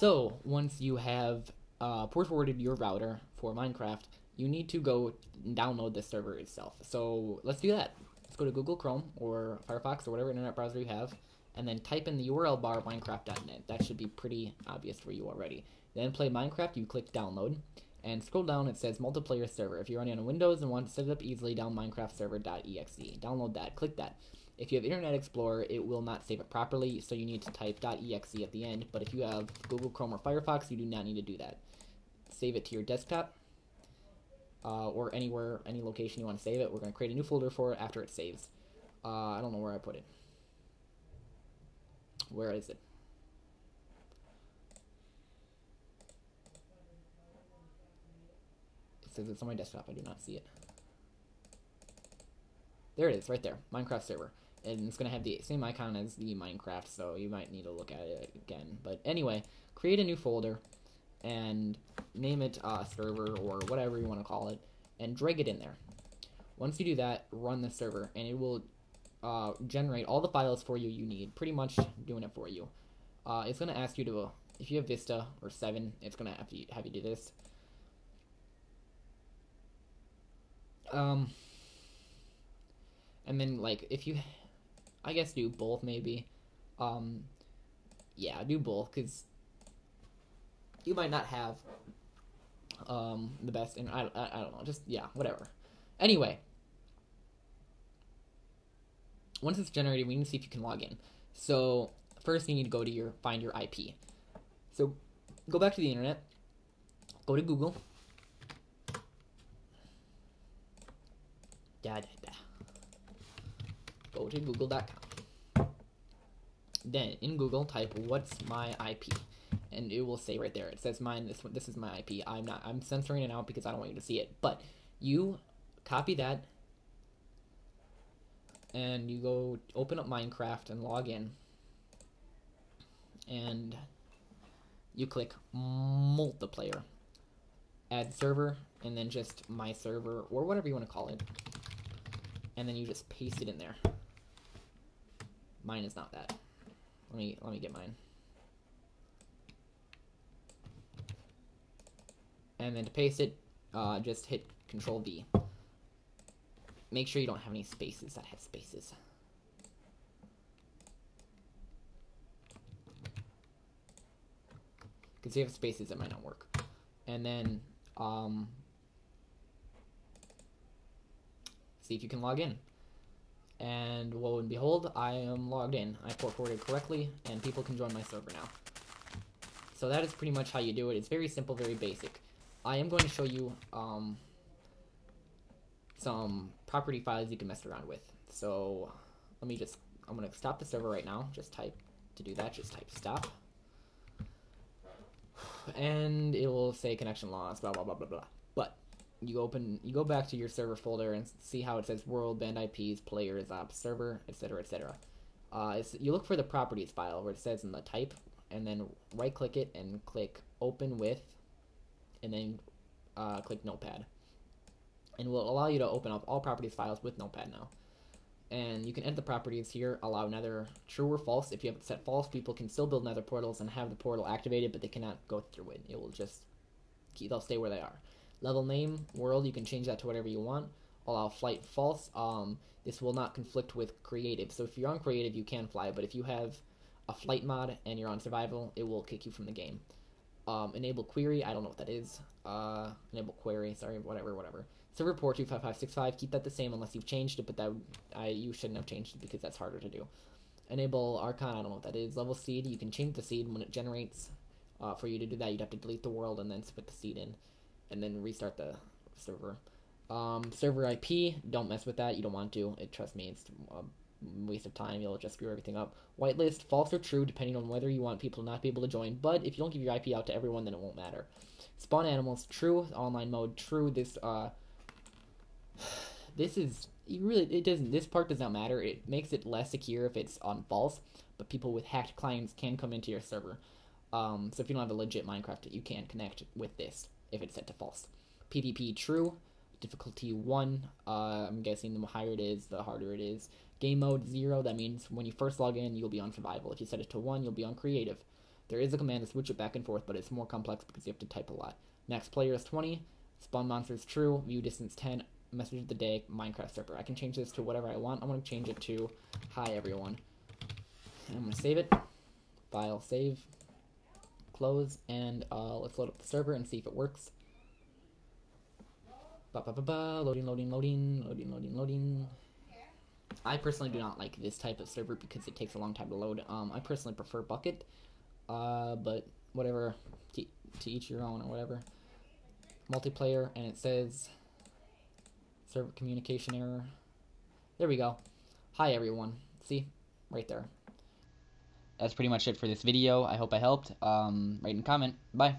So once you have uh, port forwarded your router for Minecraft, you need to go download the server itself. So let's do that. Let's go to Google Chrome or Firefox or whatever internet browser you have, and then type in the URL bar minecraft.net. That should be pretty obvious for you already. Then play Minecraft, you click download, and scroll down, it says multiplayer server. If you're running on Windows and want to set it up easily, down minecraftserver.exe. Download that, click that. If you have Internet Explorer, it will not save it properly, so you need to type .exe at the end, but if you have Google Chrome or Firefox, you do not need to do that. Save it to your desktop, uh, or anywhere, any location you want to save it. We're going to create a new folder for it after it saves. Uh, I don't know where I put it. Where is it? It says it's on my desktop. I do not see it. There it is, right there. Minecraft server. And it's going to have the same icon as the Minecraft, so you might need to look at it again. But anyway, create a new folder and name it uh, server or whatever you want to call it, and drag it in there. Once you do that, run the server, and it will uh, generate all the files for you you need, pretty much doing it for you. Uh, it's going to ask you to, uh, if you have Vista or 7, it's going to have, to have you do this. Um, and then, like, if you, I guess do both, maybe. Um, yeah, do both, because you might not have um, the best, and I, I, I don't know, just, yeah, whatever. Anyway, once it's generated, we need to see if you can log in. So first, you need to go to your find your IP. So go back to the internet, go to Google. Da, da, da. Go to google.com. Then in Google, type "What's my IP," and it will say right there. It says mine. This. This is my IP. I'm not. I'm censoring it out because I don't want you to see it. But you copy that and you go open up Minecraft and log in and you click multiplayer add server and then just my server or whatever you want to call it and then you just paste it in there mine is not that let me let me get mine and then to paste it uh, just hit control V make sure you don't have any spaces that have spaces. Because you have spaces, it might not work. And then, um, see if you can log in. And lo and behold, I am logged in. I port forwarded correctly, and people can join my server now. So that is pretty much how you do it. It's very simple, very basic. I am going to show you, um, some property files you can mess around with. So let me just, I'm going to stop the server right now. Just type, to do that, just type stop. And it will say connection loss, blah, blah, blah, blah, blah. You open, you go back to your server folder and see how it says world, banned IPs, players, apps, server, etc., etc. Uh, you look for the properties file where it says in the type, and then right click it and click open with, and then uh, click notepad and will allow you to open up all properties files with Notepad now. And you can edit the properties here, allow nether true or false. If you have it set false, people can still build nether portals and have the portal activated, but they cannot go through it. It will just, keep, they'll stay where they are. Level name, world, you can change that to whatever you want. Allow flight false. Um, this will not conflict with creative. So if you're on creative, you can fly, but if you have a flight mod and you're on survival, it will kick you from the game. Um, enable query, I don't know what that is. Uh, enable query, sorry, whatever, whatever. Server port 25565, keep that the same unless you've changed it, but that I you shouldn't have changed it because that's harder to do. Enable RCON, I don't know what that is. Level seed, you can change the seed when it generates. Uh, for you to do that, you'd have to delete the world and then put the seed in, and then restart the server. Um, server IP, don't mess with that. You don't want to. It, trust me, it's a waste of time. You'll just screw everything up. Whitelist, false or true, depending on whether you want people to not be able to join. But if you don't give your IP out to everyone, then it won't matter. Spawn animals, true. Online mode, true. This uh, this is really it doesn't this part does not matter it makes it less secure if it's on false but people with hacked clients can come into your server um, so if you don't have a legit minecraft you can connect with this if it's set to false pvp true difficulty one uh, i'm guessing the higher it is the harder it is game mode zero that means when you first log in you'll be on survival if you set it to one you'll be on creative There is a command to switch it back and forth, but it's more complex because you have to type a lot. Max player is 20, spawn monsters true, view distance 10, message of the day, Minecraft server. I can change this to whatever I want. I'm going to change it to hi everyone. And I'm going to save it. File, save, close, and uh, let's load up the server and see if it works. Ba ba ba ba, loading, loading, loading, loading, loading, loading. I personally do not like this type of server because it takes a long time to load. Um, I personally prefer Bukkit, uh, but whatever, to, to each your own or whatever. Multiplayer, and it says server communication error. There we go. Hi everyone. See, right there. That's pretty much it for this video. I hope I helped. Um, rate and comment. Bye.